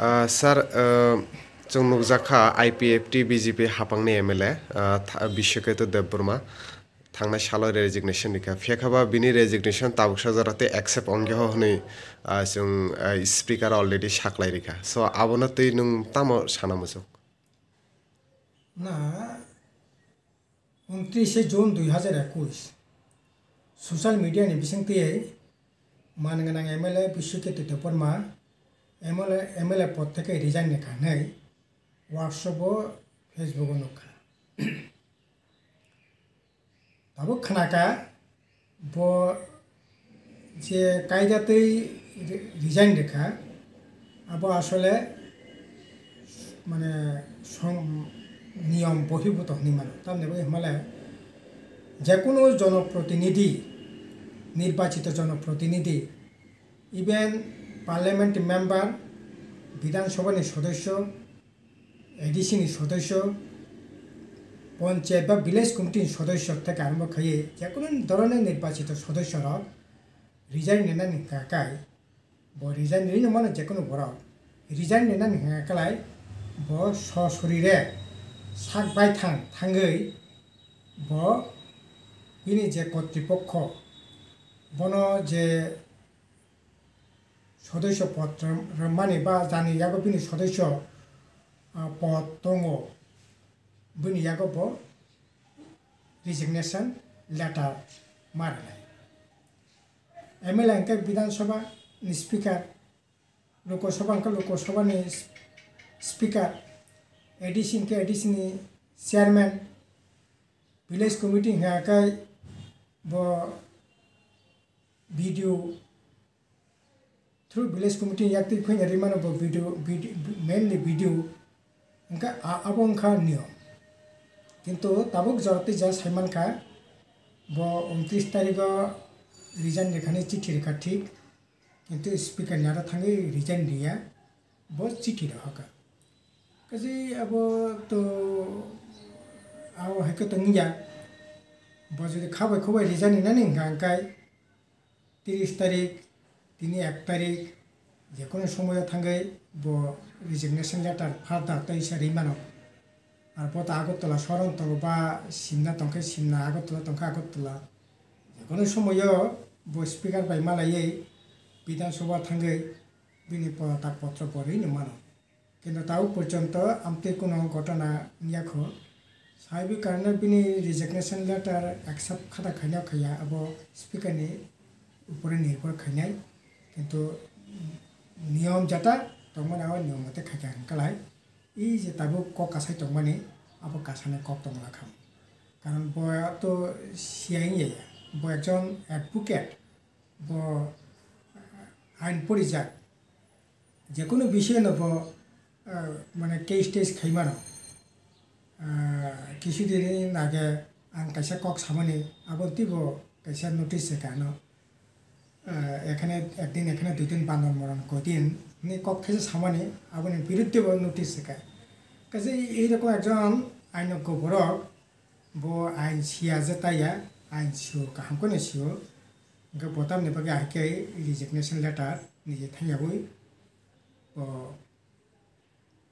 Sir जों नुजाखा आइ पि F T B G P हापांनि M L A बिश्वकैत Debbarma थांनाय सालाव रेजिगनेसन निखा फेखाबा बिनि रेजिगनेसन ताबुकसा जाहाथे एक्सेप्ट अंगेह हनै जों स्पिकार अलरेडि साख्लाय रेखा स आबोनो तै नों तामो साना मोजौ ना उनत्रिशे जुन दुई हाजार एकुश सोशल मीडिया नि बिसंगतियै मानगोनां M L A Bishwakait Debbarma MLA MLA পদ থেকে রিজাইন নেখানেই হোয়াটসঅ্যাপ ও ফেসবুক নখা তবে খানাকা, ব, যে কায়দাতেই রিজাইন রেখা আবু আসলে মানে নিয়ম বহির্ভূত নিমান তার মানে হিমালয় যে কোনো জনপ্রতিনিধি, নির্বাচিত জনপ্রতিনিধি ইভেন পার্লামেন্ট মেম্বার বিধানসভার সদস্য এডিসিনি সদস্য, পঞ্চায়েত বা ভিলেজ কমিটির সদস্য থেকে আরম্ভ খাইয়ে যে কোনো ধরনের নির্বাচিত সদস্যরা রিজাইন নেনানি কাকাই ব রিজাইন নিয়ে মানে যে কোনো বড় রিজাইন নেনানি কালাই ব সশরীরে সাক বাই থাং থাঙ্গै ব বিনি যে কর্তৃপক্ষ, বন যে সদস্য পদ মানে বা জানি ইয়াগো বিনি সদস্য পদ দङ বিনি ইয়াগো ব রিজিগনেশন লেটার মারলাই এমএলএ অঙ্কে Vidhan Sabha speaker speaker Lok Sabha speaker Lok Sabha ने स्पीकार एडिशन के edition chairman village through village committee yakti khoi ngari mano bo video mainly video angka abong kha niyo কিন্তু তাবুক জরতে যা সাইমান খা ব উনত্রিশ তারিখ resign রেখানি চিঠি রেখা ঠিক কিন্তু স্পিকার নারা থাঙ্গে রিজাইন রিয়া ব চিঠি রহকা কাজে আব তো আও হেকে তো নিয়া ব যদি খাবাই খুবাই রিজাইন না নি গাঙ্কায় তিরিশ তারিখ তিনি এক তারিখ যে কোনো সময় থাঙ্গে ব রিজিগনেশন লেটার ফার্দার তো ইসারি মানব আর পত আগরতলা, শরণতল বা সিমনা তংখে সিমনা আগরতলা তংখে আগরতলা। যে কোনো সময়ও স্পিকার বাই মালাयै বিধানসভা থাঙ্গে বিনি পদত্যাগপত্র পরেই মানো কিন্তু তাও পর্যন্ত আমতে কোনো ঘটনা নিয়াখো স্বাভাবিক কারণে বিনি রিজিগনেশন লেটার একসেপ্ট খাতা খাইনাও খাইয়া আব স্পিকারনি উপরে নির্ভর খাইনাই। কিন্তু নিয়ম যেটা তংমানে আবার নিয়ম মতে খাইকা হাঙ্কালাই এই যে তাবো কক কাছাই তংমানে আবো কাছানে কক তংলা খাম। কারণ বয়া তো সিয়াই ব একজন অ্যাডভোকেট ব আইন পরিচাক যে কোনো বিষয়ে নব মানে কেস টেস খাইমানো কিছুদিন আগে আং কাইসা কক সামনে আবন্তিব কাইসা নোটিস কেন এখানে একদিন, এখানে দিন বান্দর মরণ, কদিন নি কক খাইসা সামনে আবনি বিরুদ্ধে নোটিস শেখায় কাজে এইরকম একজন আইনজ্ঞ বরক ব আইন সিয়া যে তাইয়া kaham ko ne siu ga botam ne bagi ake resignation letter নিজে থাইয়াবই ও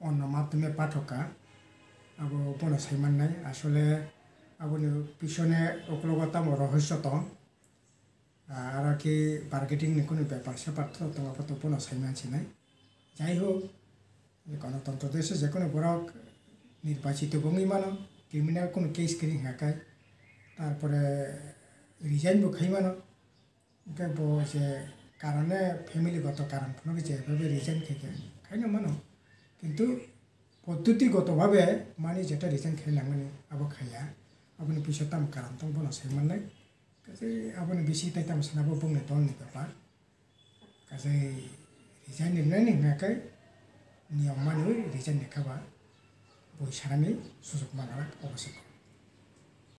অন্য মাধ্যমে পাঠকা আবো বন সাইমান্নাই আসলে আবনি পিছনে ওকলগতাম রহস্য তো আর কি বার্গেটিং নি কোনো ব্যাপার স্যাপার তো তোমার তো বন সাইমানছি নাই। যাই হোক গণতন্ত্র দেশে যে কোনো বড় নির্বাচিত বঙ্গি মানো ক্রিমিনাল কোনো কেস কিনি হাকায়, তারপরে রিজাইনবো খাইমানো ব যে কারণে ফ্যামিলিগত কারণ কোনো যেভাবে রিজাইন খেয়ে খাইনো মানো। কিন্তু পদ্ধতিগতভাবে মানে যেটা রিজাইন খাইলাঙ্গনি আবো খাইয়া আপনি পিছত কারণ তো Kasi ako na bisita tayo sa nabubong na tol ni Papa. Kasi design ni nani nga kay ni ang manu design ni kawa. Boy sarami susok manalak o basiko.